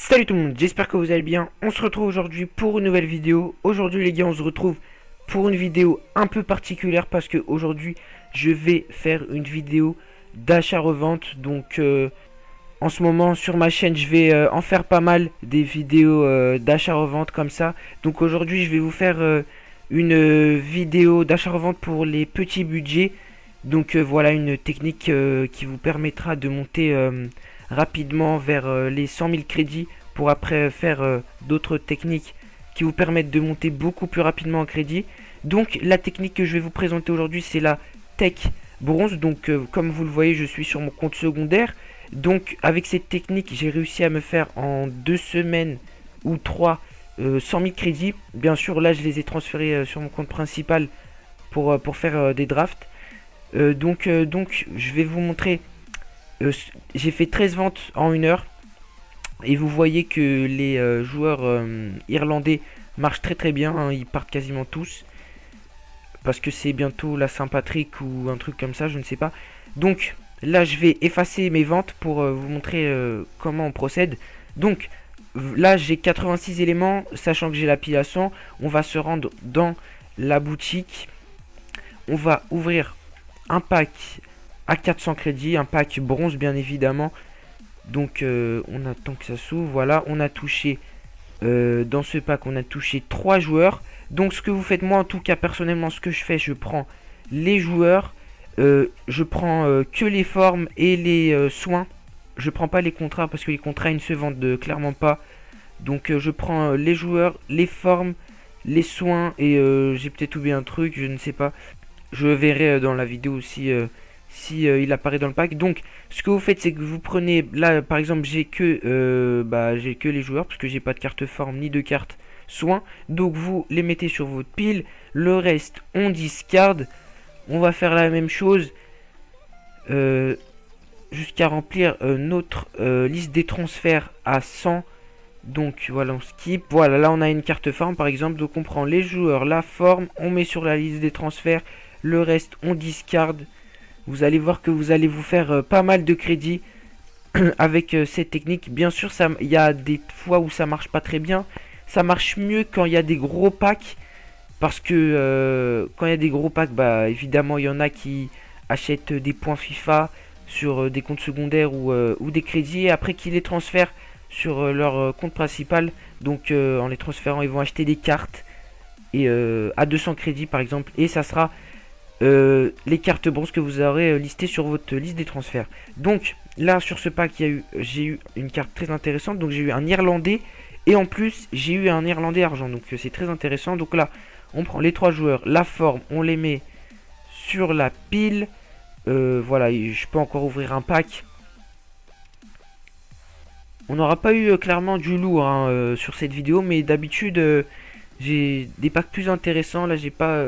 Salut tout le monde, j'espère que vous allez bien. On se retrouve aujourd'hui pour une nouvelle vidéo. Aujourd'hui les gars, on se retrouve pour une vidéo un peu particulière parce que aujourd'hui je vais faire une vidéo d'achat-revente. Donc euh, en ce moment sur ma chaîne, je vais euh, en faire pas mal des vidéos euh, d'achat-revente comme ça. Donc aujourd'hui, je vais vous faire une vidéo d'achat-revente pour les petits budgets. Donc voilà une technique qui vous permettra de monter rapidement vers euh, les 100 000 crédits pour après faire euh, d'autres techniques qui vous permettent de monter beaucoup plus rapidement en crédit. Donc la technique que je vais vous présenter aujourd'hui c'est la Tech Bronze. Donc euh, comme vous le voyez je suis sur mon compte secondaire. Donc avec cette technique j'ai réussi à me faire en deux semaines ou trois 100 000 crédits. Bien sûr là je les ai transférés sur mon compte principal pour, pour faire des drafts. donc, donc je vais vous montrer euh, j'ai fait 13 ventes en une heure. Et vous voyez que les euh, joueurs euh, irlandais marchent très très bien. Hein. ils partent quasiment tous. Parce que c'est bientôt la Saint-Patrick ou un truc comme ça, je ne sais pas. Donc là, je vais effacer mes ventes pour vous montrer comment on procède. Donc là, j'ai 86 éléments, sachant que j'ai la pile à 100. On va se rendre dans la boutique. On va ouvrir un pack à 400 crédits, un pack bronze bien évidemment. Donc euh, on attend que ça s'ouvre. Voilà, on a touché euh, dans ce pack, on a touché 3 joueurs. Donc ce que vous faites, moi en tout cas personnellement, ce que je fais, je prends les joueurs, euh, je prends que les formes et les soins. Je prends pas les contrats parce que les contrats ils ne se vendent clairement pas. Donc je prends les joueurs, les formes, les soins et j'ai peut-être oublié un truc, je ne sais pas. Je verrai dans la vidéo aussi si euh, il apparaît dans le pack. Donc, ce que vous faites, c'est que vous prenez, là, par exemple, j'ai que, euh, bah, j'ai que les joueurs, parce que j'ai pas de carte forme ni de carte soin. Donc, vous les mettez sur votre pile. Le reste, on discarde. On va faire la même chose euh, jusqu'à remplir notre liste des transferts à 100. Donc voilà, on skip. Voilà, là on a une carte forme par exemple. Donc on prend les joueurs, la forme, on met sur la liste des transferts. Le reste, on discarde vous allez voir que vous allez vous faire euh, pas mal de crédits avec euh, cette technique. Bien sûr, il y a des fois où ça marche pas très bien. Ça marche mieux quand il y a des gros packs. Parce que euh, quand il y a des gros packs, bah évidemment, il y en a qui achètent des points FIFA sur des comptes secondaires ou, des crédits. Et après, qui les transfèrent sur leur compte principal. Donc, en les transférant, ils vont acheter des cartes. Et à 200 crédits, par exemple. Et ça sera euh, les cartes bronze que vous aurez euh, listées sur votre liste des transferts. Donc là sur ce pack, j'ai eu une carte très intéressante. Donc j'ai eu un Irlandais et en plus j'ai eu un Irlandais argent. Donc euh, c'est très intéressant. Donc là, on prend les trois joueurs, la forme, on les met sur la pile. voilà, je peux encore ouvrir un pack. On n'aura pas eu clairement du lourd hein, sur cette vidéo, mais d'habitude j'ai des packs plus intéressants. Là j'ai pas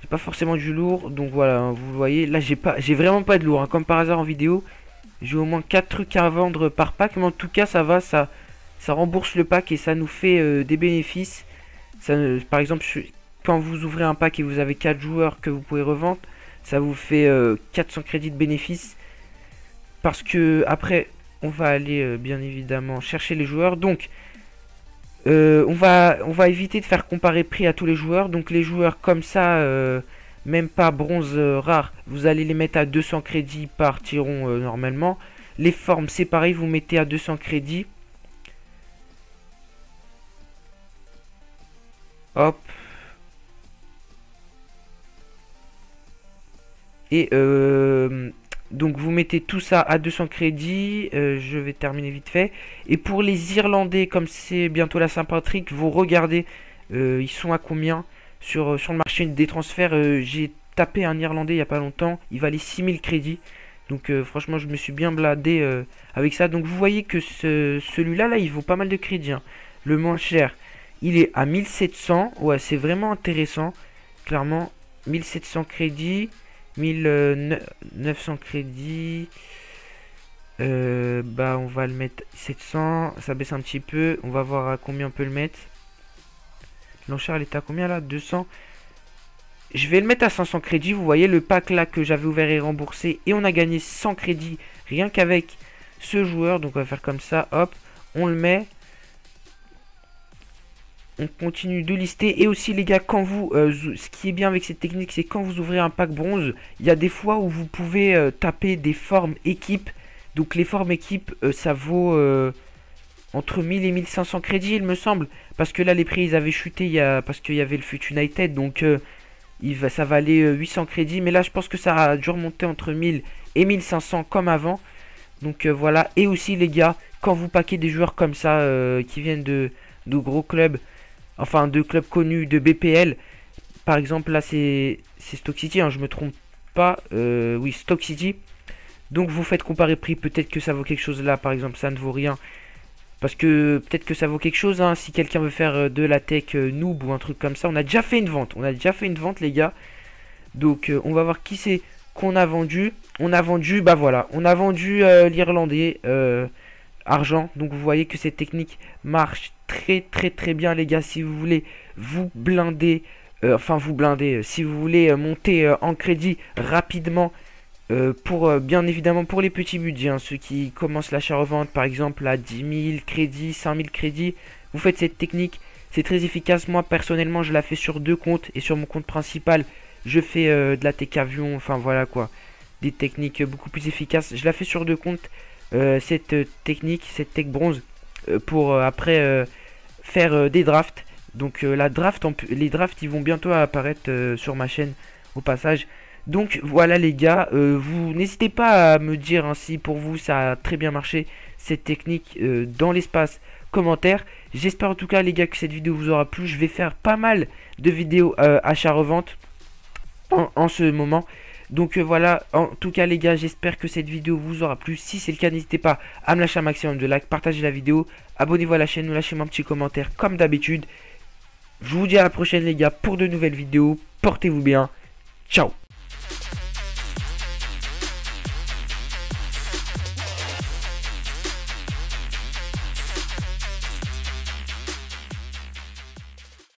j'ai pas forcément du lourd, donc voilà, hein, vous voyez, là j'ai pas, j'ai vraiment pas de lourd, hein. comme par hasard en vidéo. J'ai au moins 4 trucs à vendre par pack, mais en tout cas ça va, ça, ça rembourse le pack et ça nous fait euh, des bénéfices. Ça, par exemple, quand vous ouvrez un pack et vous avez 4 joueurs que vous pouvez revendre, ça vous fait 400 euh, crédits de bénéfices. Parce que après, on va aller euh, bien évidemment chercher les joueurs. Donc, euh, on, va, éviter de faire comparer prix à tous les joueurs. Donc les joueurs comme ça, euh, même pas bronze euh, rare, vous allez les mettre à 200 crédits par tiron normalement. Les formes, c'est pareil, vous mettez à 200 crédits. Hop. Et donc vous mettez tout ça à 200 crédits. Euh, je vais terminer vite fait. Et pour les Irlandais, comme c'est bientôt la Saint-Patrick, vous regardez, euh, ils sont à combien sur, euh, le marché des transferts. J'ai tapé un Irlandais il n'y a pas longtemps. Il valait 6000 crédits. Donc franchement, je me suis bien bladé avec ça. Donc vous voyez que celui-là, là, il vaut pas mal de crédits. Hein. Le moins cher, il est à 1700. Ouais, c'est vraiment intéressant. Clairement, 1700 crédits. 1900 crédits. Euh, bah on va le mettre 700. Ça baisse un petit peu. On va voir à combien on peut le mettre. L'enchère elle est à combien là? 200. Je vais le mettre à 500 crédits. Vous voyez le pack là que j'avais ouvert et remboursé. Et on a gagné 100 crédits rien qu'avec ce joueur. Donc on va faire comme ça. Hop. on le met. On continue de lister. Et aussi les gars, quand vous... Euh, ce qui est bien avec cette technique, c'est quand vous ouvrez un pack bronze, il y a des fois où vous pouvez euh, taper des formes équipes. Donc les formes équipes, euh, ça vaut entre 1000 et 1500 crédits, il me semble. Parce que là, les prix, ils avaient chuté parce qu'il y avait le FUT United. Donc il va, ça valait 800 crédits. Mais là, je pense que ça a dû remonter entre 1000 et 1500 comme avant. Donc voilà. Et aussi les gars, quand vous paquez des joueurs comme ça qui viennent de gros clubs enfin de clubs connus de BPL. Par exemple, là c'est Stock City, hein, je me trompe pas. Euh, oui, Stock City. Donc vous faites comparer prix, peut-être que ça vaut quelque chose là, par exemple, ça ne vaut rien. Parce que peut-être que ça vaut quelque chose, hein, si quelqu'un veut faire euh, de la tech euh, noob ou un truc comme ça. On a déjà fait une vente, on a déjà fait une vente les gars. Donc on va voir qui c'est qu'on a vendu. On a vendu, bah voilà, on a vendu l'Irlandais argent. Donc vous voyez que cette technique marche très très très bien les gars. Si vous voulez vous blinder, euh, enfin vous blinder, euh, si vous voulez euh, monter en crédit rapidement, pour bien évidemment pour les petits budgets, hein, ceux qui commencent l'achat-revente par exemple à 10 000 crédits, 5 000 crédits, vous faites cette technique. C'est très efficace. Moi personnellement je la fais sur deux comptes et sur mon compte principal je fais de la tech avion, enfin voilà quoi. Des techniques beaucoup plus efficaces. Je la fais sur deux comptes. Cette technique, cette tech bronze, pour après faire des drafts. Donc la draft, les drafts, ils vont bientôt apparaître sur ma chaîne au passage. Donc voilà les gars, vous n'hésitez pas à me dire hein, si pour vous ça a très bien marché cette technique dans l'espace commentaire. J'espère en tout cas les gars que cette vidéo vous aura plu. Je vais faire pas mal de vidéos achat-revente en, ce moment. Donc euh, voilà, en tout cas les gars, j'espère que cette vidéo vous aura plu. Si c'est le cas, n'hésitez pas à me lâcher un maximum de likes, partagez la vidéo, abonnez-vous à la chaîne, lâchez-moi un petit commentaire comme d'habitude. Je vous dis à la prochaine les gars pour de nouvelles vidéos. Portez-vous bien. Ciao